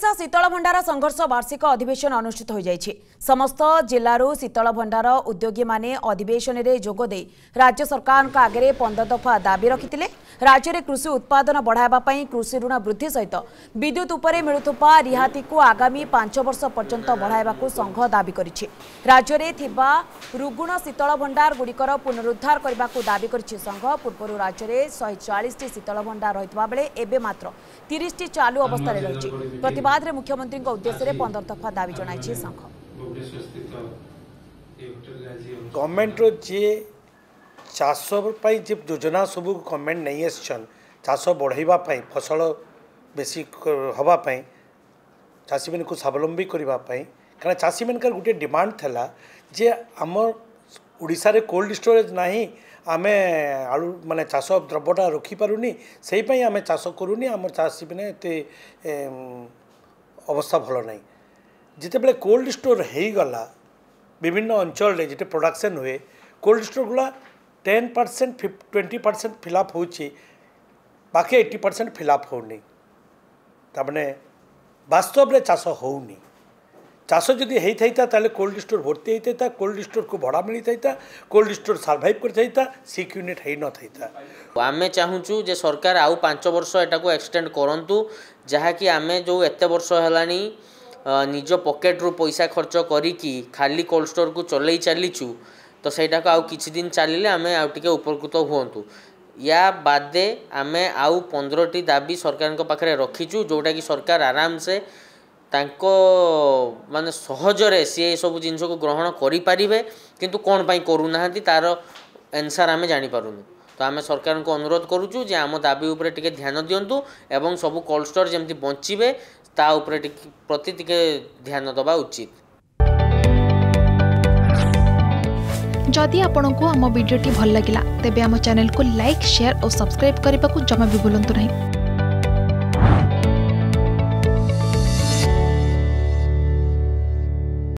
शा शीतलभण्डार संघर्ष वार्षिक अधिवेशन अनुष्ठित हुन्छ समस्त जिल्ला रो जु शीतलभण्डार उद्योगी माने अधिवेशन रे दे राज्य सरकार का आगे रे 15 दफा दाबी रखितिले राज्य रे कृषि उत्पादन बढावा कृषि ऋण वृद्धि सहित विद्युत रिहाती को आगामी 5 वर्ष पर्यंत पर्यन्त को संघ दाबी राज्य रे थिबा रुगुण राज्यलेुगुण शीतलभण्डार गुडीकर पुनरुद्धार करबा को दाबी गरिन्छ संघ पूर्व एबे मात्र 30 टी चालू अवस्था रे ପ୍ରତିବାଦରେ ମୁଖ୍ୟମନ୍ତ୍ରୀଙ୍କ ଉଦ୍ଦେଶ୍ୟରେ ପନ୍ଦର ଦଫା ଦାବି ଜଣାଇଛି ସଂଘ ଗଭର୍ଣ୍ଣମେଣ୍ଟର ଯିଏ ଚାଷ ପାଇଁ ଯେ ଯୋଜନା ସବୁ ଗଭର୍ଣ୍ଣମେଣ୍ଟ ନେଇ ଆସିଛନ୍ ଚାଷ ବଢ଼ାଇବା ପାଇଁ ଫସଲ ବେଶୀ ହେବା ପାଇଁ ଚାଷୀମାନଙ୍କୁ ସ୍ୱାବଲମ୍ବୀ କରିବା ପାଇଁ କାରଣ ଚାଷୀମାନଙ୍କର ଗୋଟିଏ ଡିମାଣ୍ଡ ଥିଲା ଯେ ଆମର ଓଡ଼ିଶାରେ କୋଲ୍ଡ ଷ୍ଟୋରେଜ୍ ନାହିଁ ଆମେ ଆଳୁ ମାନେ ଚାଷ ଦ୍ରବ୍ୟଟା ରଖିପାରୁନି ସେଇପାଇଁ ଆମେ ଚାଷ କରୁନି ଆମର ଚାଷୀ ମାନେ ଏତେ ଅବସ୍ଥା ଭଲ ନାହିଁ ଯେତେବେଳେ କୋଲ୍ଡ ଷ୍ଟୋର୍ ହେଇଗଲା ବିଭିନ୍ନ ଅଞ୍ଚଳରେ ଯେତେ ପ୍ରଡକ୍ସନ୍ ହୁଏ କୋଲ୍ଡ ଷ୍ଟୋର୍ଗୁଡ଼ା টেন পার্সেন্ট ফিফ টোয়েন্টি পার্সেন্ট ফিল আপ হচ্ছে বাকি এইটি পার্সেন্ট ফিল আপ হওনি তার মানে বাস্তবরে চাষ যদি হয়েথাইতা তাহলে কোল্ড স্টোর ভর্তি হয়েথাইতা কোল্ড স্টোরকু ভড়া মিলিথাইতা কোল্ড স্টোর সার্ভাইভ করিথাইতা সিক ইউনিট হয়েনথাইতা আমি চাহুছু যে সরকার আউ পাঁচ বর্ষ এটাকু এক্সটেন্ড করন্তু যাহাকি আমি যে এত বর্ষ হেলানি নিজ পকেটরু পয়সা খরচ করিকি খালি কোল্ড স্টোরকু চলেই চালিছু তো সেইটাকে আউ কিছুদিন চালিলে আমি আউ টিকে উপকৃত হুঁতু या बादे आमे आउ पंद्रह दाबी सरकार पाखे रखीचु जोटा कि सरकार आराम से ତାଙ୍କ ମାନେ ସହଜରେ ସିଏ ଏସବୁ ଜିନିଷକୁ ଗ୍ରହଣ କରିପାରିବେ କିନ୍ତୁ କ'ଣ ପାଇଁ କରୁନାହାନ୍ତି ତା'ର ଏନ୍ସାର୍ ଆମେ ଜାଣିପାରୁନୁ ତ ଆମେ ସରକାରଙ୍କୁ ଅନୁରୋଧ କରୁଛୁ ଯେ ଆମ ଦାବି ଉପରେ ଟିକେ ଧ୍ୟାନ ଦିଅନ୍ତୁ ଏବଂ ସବୁ କଲଷ୍ଟର ଯେମିତି ବଞ୍ଚିବେ ତା ଉପରେ ଟିକେ ପ୍ରତି ଟିକେ ଧ୍ୟାନ ଦେବା ଉଚିତ ଯଦି ଆପଣଙ୍କୁ ଆମ ଭିଡ଼ିଓଟି ଭଲ ଲାଗିଲା ତେବେ ଆମ ଚ୍ୟାନେଲକୁ ଲାଇକ୍ ସେୟାର ଓ ସବସ୍କ୍ରାଇବ୍ କରିବାକୁ ଜମା ବି ଭୁଲନ୍ତୁ ନାହିଁ